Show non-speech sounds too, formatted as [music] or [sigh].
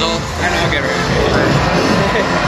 years. I know, I'll get it. [laughs]